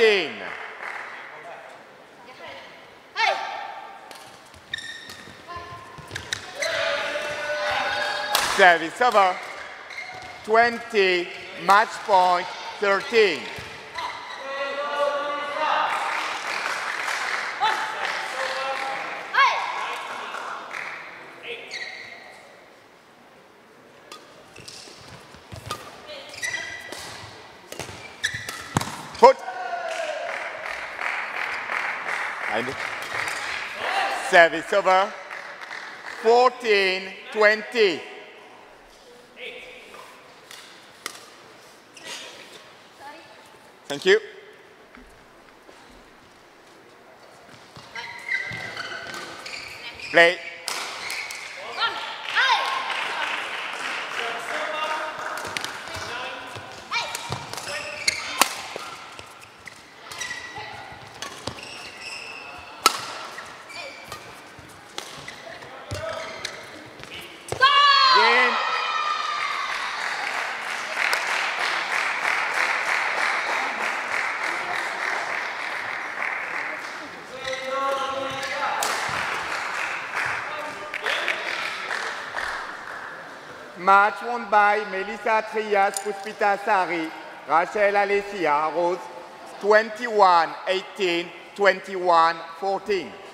14. Service over. 20, match point 13. And service over. 14, 20. Thank you. Play. Match won by Melisa Trias, Puspita Sari, Rachel Allessya Rose, 21-18, 21-14.